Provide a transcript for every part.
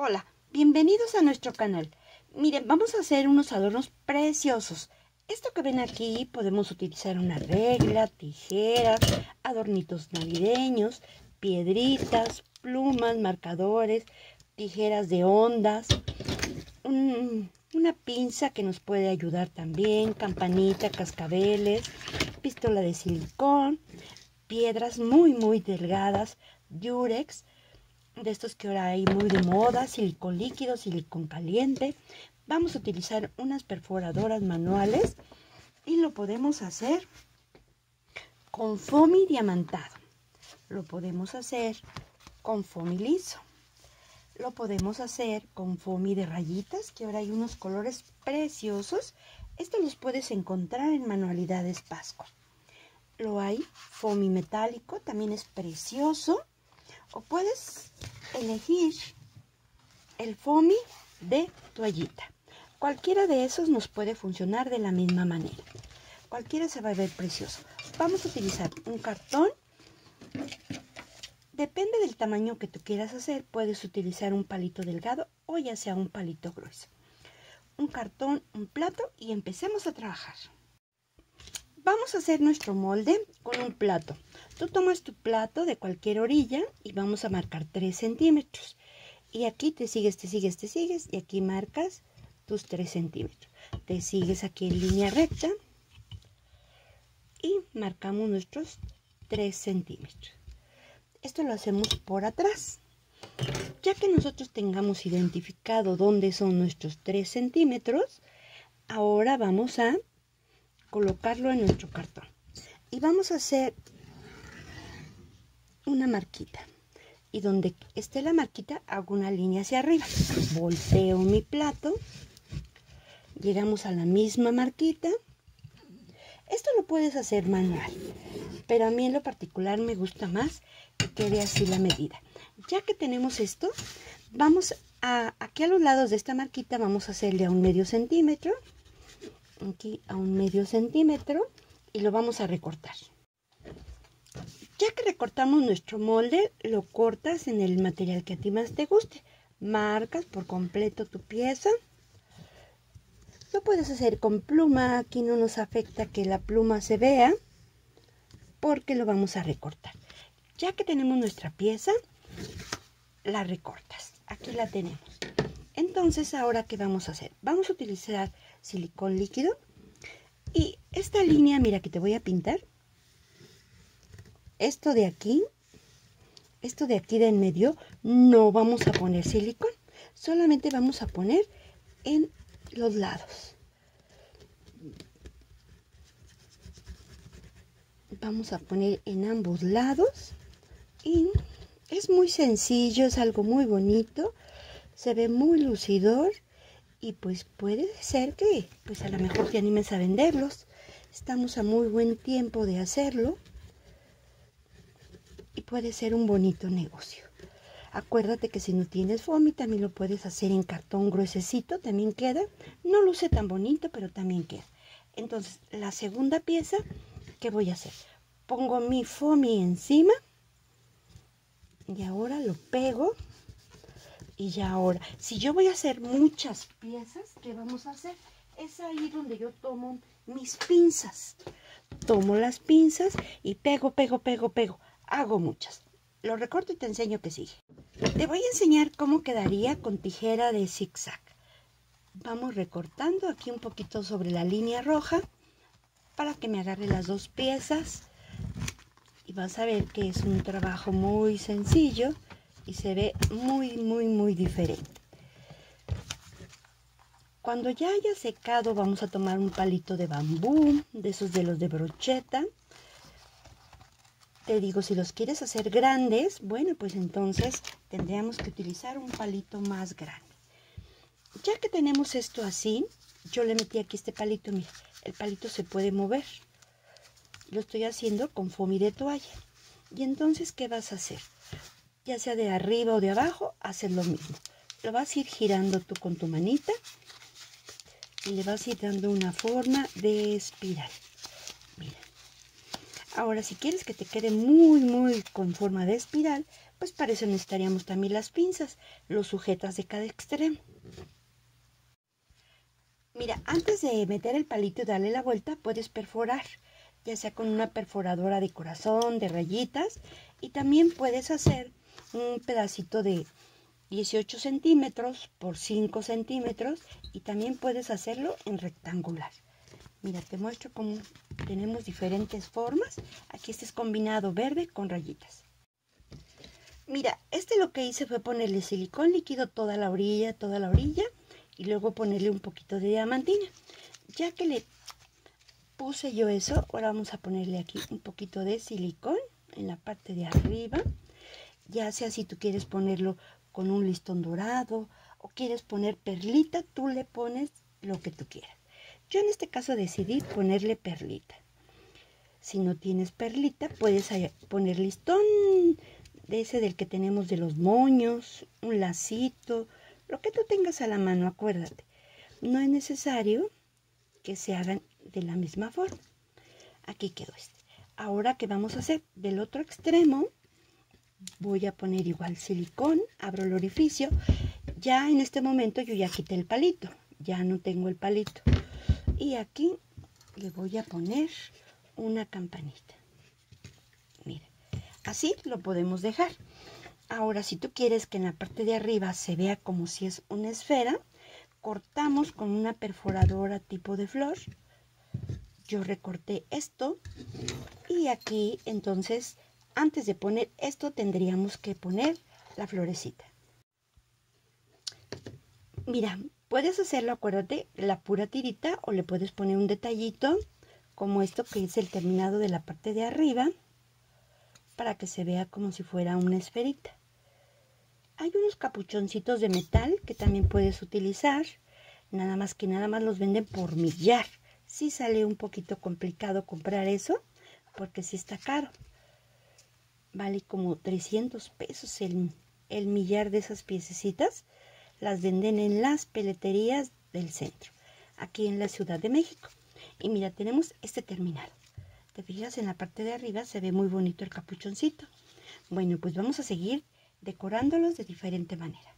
Hola, bienvenidos a nuestro canal. Miren, vamos a hacer unos adornos preciosos. Esto que ven aquí podemos utilizar una regla, tijeras, adornitos navideños, piedritas, plumas, marcadores, tijeras de ondas, una pinza que nos puede ayudar también, campanita, cascabeles, pistola de silicón, piedras muy muy delgadas, durex, de estos que ahora hay muy de moda, silicón líquido, silicón caliente. Vamos a utilizar unas perforadoras manuales y lo podemos hacer con foamy diamantado. Lo podemos hacer con foamy liso. Lo podemos hacer con foamy de rayitas, que ahora hay unos colores preciosos. Estos los puedes encontrar en Manualidades Pascua. Lo hay foamy metálico, también es precioso. O puedes elegir el foamy de toallita. Cualquiera de esos nos puede funcionar de la misma manera. Cualquiera se va a ver precioso. Vamos a utilizar un cartón. Depende del tamaño que tú quieras hacer, puedes utilizar un palito delgado o ya sea un palito grueso. Un cartón, un plato y empecemos a trabajar. Vamos a hacer nuestro molde con un plato. Tú tomas tu plato de cualquier orilla y vamos a marcar 3 centímetros. Y aquí te sigues, te sigues, te sigues y aquí marcas tus 3 centímetros. Te sigues aquí en línea recta y marcamos nuestros 3 centímetros. Esto lo hacemos por atrás. Ya que nosotros tengamos identificado dónde son nuestros 3 centímetros, ahora vamos a colocarlo en nuestro cartón. Y vamos a hacer una marquita. Y donde esté la marquita, hago una línea hacia arriba. Volteo mi plato. Llegamos a la misma marquita. Esto lo puedes hacer manual. Pero a mí en lo particular me gusta más que quede así la medida. Ya que tenemos esto, vamos a, aquí a los lados de esta marquita, vamos a hacerle a un medio centímetro aquí a un medio centímetro y lo vamos a recortar. Ya que recortamos nuestro molde, lo cortas en el material que a ti más te guste. Marcas por completo tu pieza. Lo puedes hacer con pluma, aquí no nos afecta que la pluma se vea porque lo vamos a recortar. Ya que tenemos nuestra pieza, la recortas. Aquí la tenemos. Entonces, ahora, ¿qué vamos a hacer? Vamos a utilizar silicón líquido. Y esta línea, mira que te voy a pintar. Esto de aquí, esto de aquí de en medio, no vamos a poner silicón. Solamente vamos a poner en los lados. Vamos a poner en ambos lados. Y es muy sencillo, es algo muy bonito. Se ve muy lucidor y pues puede ser que pues a lo mejor te animes a venderlos. Estamos a muy buen tiempo de hacerlo y puede ser un bonito negocio. Acuérdate que si no tienes foamy también lo puedes hacer en cartón gruesecito, también queda. No luce tan bonito, pero también queda. Entonces, la segunda pieza, ¿qué voy a hacer? Pongo mi foamy encima y ahora lo pego y ya ahora, si yo voy a hacer muchas piezas, ¿qué vamos a hacer? Es ahí donde yo tomo mis pinzas. Tomo las pinzas y pego, pego, pego, pego. Hago muchas. Lo recorto y te enseño que sigue. Te voy a enseñar cómo quedaría con tijera de zigzag. Vamos recortando aquí un poquito sobre la línea roja para que me agarre las dos piezas. Y vas a ver que es un trabajo muy sencillo y se ve muy, muy, muy diferente. Cuando ya haya secado vamos a tomar un palito de bambú, de esos de los de brocheta. Te digo, si los quieres hacer grandes, bueno, pues entonces tendríamos que utilizar un palito más grande. Ya que tenemos esto así, yo le metí aquí este palito, mira, el palito se puede mover. Lo estoy haciendo con foamy de toalla. Y entonces, ¿qué vas a hacer? Ya sea de arriba o de abajo, haces lo mismo. Lo vas a ir girando tú con tu manita y le vas a ir dando una forma de espiral. Mira. Ahora, si quieres que te quede muy, muy con forma de espiral, pues para eso necesitaríamos también las pinzas, los sujetas de cada extremo. Mira, antes de meter el palito y darle la vuelta, puedes perforar, ya sea con una perforadora de corazón, de rayitas, y también puedes hacer un pedacito de 18 centímetros por 5 centímetros y también puedes hacerlo en rectangular. Mira, te muestro cómo tenemos diferentes formas. Aquí este es combinado verde con rayitas. Mira, este lo que hice fue ponerle silicón líquido toda la orilla, toda la orilla y luego ponerle un poquito de diamantina. Ya que le puse yo eso, ahora vamos a ponerle aquí un poquito de silicón en la parte de arriba. Ya sea si tú quieres ponerlo con un listón dorado o quieres poner perlita, tú le pones lo que tú quieras. Yo en este caso decidí ponerle perlita. Si no tienes perlita, puedes poner listón de ese del que tenemos de los moños, un lacito, lo que tú tengas a la mano, acuérdate. No es necesario que se hagan de la misma forma. Aquí quedó este. Ahora, ¿qué vamos a hacer? Del otro extremo, voy a poner igual silicón, abro el orificio. Ya en este momento yo ya quité el palito, ya no tengo el palito. Y aquí le voy a poner una campanita. Mira, así lo podemos dejar. Ahora, si tú quieres que en la parte de arriba se vea como si es una esfera, cortamos con una perforadora tipo de flor. Yo recorté esto y aquí entonces antes de poner esto tendríamos que poner la florecita. Mira, puedes hacerlo, acuérdate, la pura tirita o le puedes poner un detallito como esto que es el terminado de la parte de arriba para que se vea como si fuera una esferita. Hay unos capuchoncitos de metal que también puedes utilizar. Nada más que nada más los venden por millar. Sí sale un poquito complicado comprar eso porque sí está caro. Vale como 300 pesos el, millar de esas piececitas. Las venden en las peleterías del centro, aquí en la Ciudad de México. Y mira, tenemos este terminal. Te fijas en la parte de arriba, se ve muy bonito el capuchoncito. Bueno, pues vamos a seguir decorándolos de diferente manera.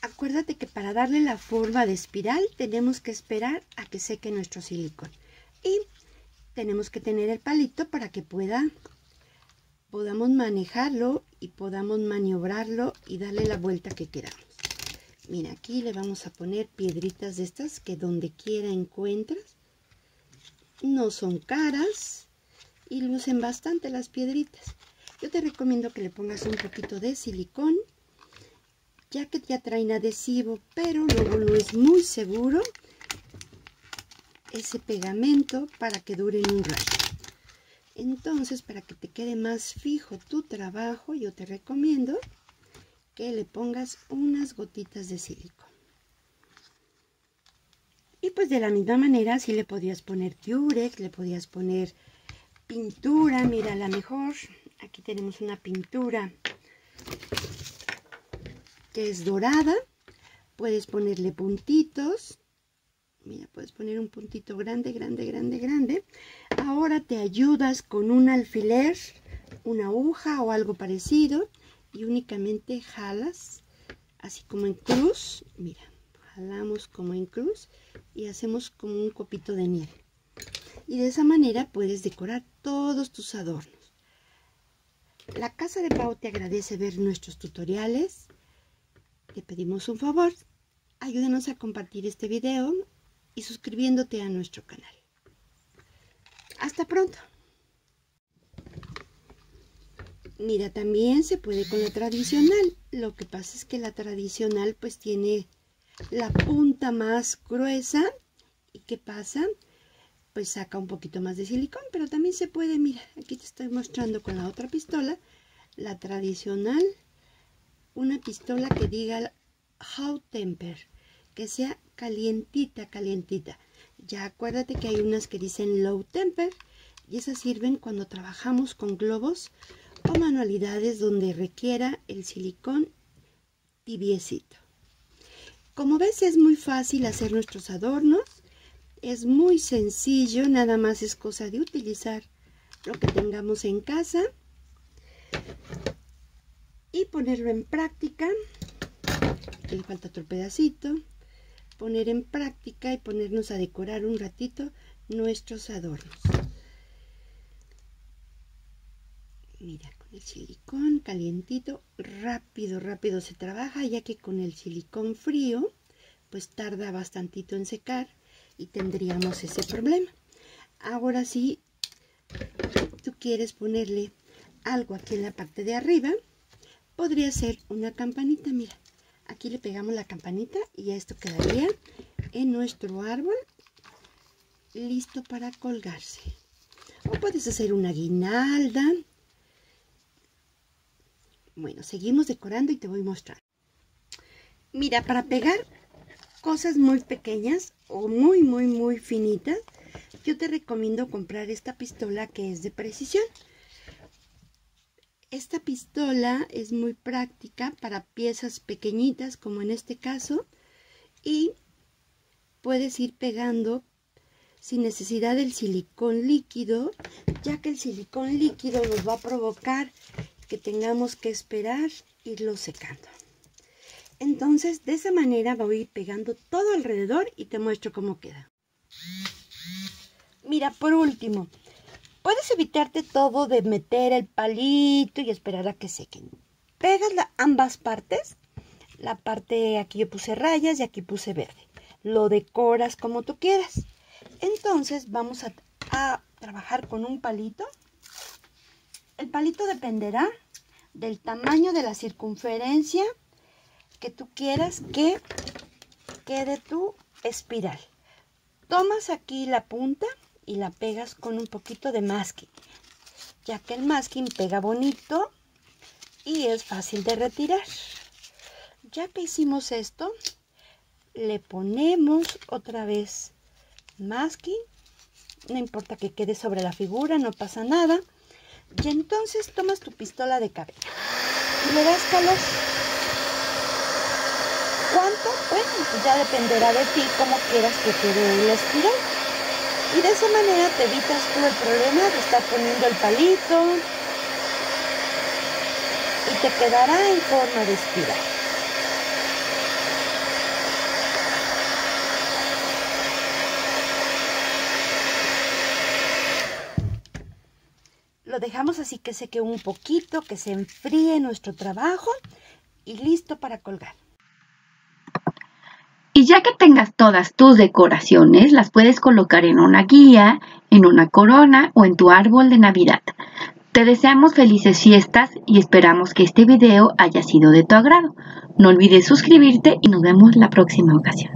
Acuérdate que para darle la forma de espiral tenemos que esperar a que seque nuestro silicón. Y tenemos que tener el palito para que pueda, podamos manejarlo y podamos maniobrarlo y darle la vuelta que queramos. Mira, aquí le vamos a poner piedritas de estas que donde quiera encuentras. No son caras y lucen bastante las piedritas. Yo te recomiendo que le pongas un poquito de silicón, ya que ya traen adhesivo, pero luego no es muy seguro ese pegamento para que dure un rato. Entonces, para que te quede más fijo tu trabajo, yo te recomiendo que le pongas unas gotitas de silicón. Y pues de la misma manera, si le podías poner Durex, le podías poner pintura, mira, la mejor Aquí tenemos una pintura que es dorada. Puedes ponerle puntitos. Mira, puedes poner un puntito grande, grande, grande, grande. Ahora te ayudas con un alfiler, una aguja o algo parecido. Y únicamente jalas, así como en cruz. Mira, jalamos como en cruz y hacemos como un copito de nieve. Y de esa manera puedes decorar todos tus adornos. La Casa de Pau te agradece ver nuestros tutoriales. Te pedimos un favor, ayúdanos a compartir este video y suscribiéndote a nuestro canal. Hasta pronto. Mira, también se puede con la tradicional. Lo que pasa es que la tradicional pues tiene la punta más gruesa. ¿Y qué pasa? pues saca un poquito más de silicón, pero también se puede, mira, aquí te estoy mostrando con la otra pistola, la tradicional, una pistola que diga hot temper, que sea calientita, calientita. Ya acuérdate que hay unas que dicen low temper y esas sirven cuando trabajamos con globos o manualidades donde requiera el silicón tibiecito. Como ves es muy fácil hacer nuestros adornos es muy sencillo, nada más es cosa de utilizar lo que tengamos en casa. y ponerlo en práctica. Le falta otro pedacito. Poner en práctica y ponernos a decorar un ratito nuestros adornos. Mira, con el silicón calientito, rápido, rápido se trabaja, ya que con el silicón frío, pues tarda bastantito en secar y tendríamos ese problema. Ahora sí, tú quieres ponerle algo aquí en la parte de arriba, podría ser una campanita, mira. Aquí le pegamos la campanita y esto quedaría en nuestro árbol listo para colgarse. O puedes hacer una guinalda. Bueno, seguimos decorando y te voy a mostrar. Mira, para pegar cosas muy pequeñas o muy, muy, muy finitas, yo te recomiendo comprar esta pistola que es de precisión. Esta pistola es muy práctica para piezas pequeñitas como en este caso y puedes ir pegando sin necesidad del silicón líquido ya que el silicón líquido nos va a provocar que tengamos que esperar irlo secando. Entonces de esa manera voy a ir pegando todo alrededor y te muestro cómo queda. Mira, por último, Puedes evitarte todo de meter el palito y esperar a que sequen. Pegas ambas partes. La parte aquí yo puse rayas y aquí puse verde. Lo decoras como tú quieras. Entonces vamos a, a trabajar con un palito. El palito dependerá del tamaño de la circunferencia que tú quieras que quede tu espiral. Tomas aquí la punta y la pegas con un poquito de masking, ya que el masking pega bonito y es fácil de retirar. Ya que hicimos esto, le ponemos otra vez masking, no importa que quede sobre la figura, no pasa nada. Y entonces tomas tu pistola de cabello y le das calor. ¿Cuánto? Bueno, ya dependerá de ti cómo quieras que quede el espiral. Y de esa manera te evitas tú el problema de estar poniendo el palito y te quedará en forma de espiral. Lo dejamos así que seque un poquito, que se enfríe nuestro trabajo y listo para colgar. Y ya que tengas todas tus decoraciones, las puedes colocar en una guía, en una corona o en tu árbol de Navidad. Te deseamos felices fiestas y esperamos que este video haya sido de tu agrado. No olvides suscribirte y nos vemos la próxima ocasión.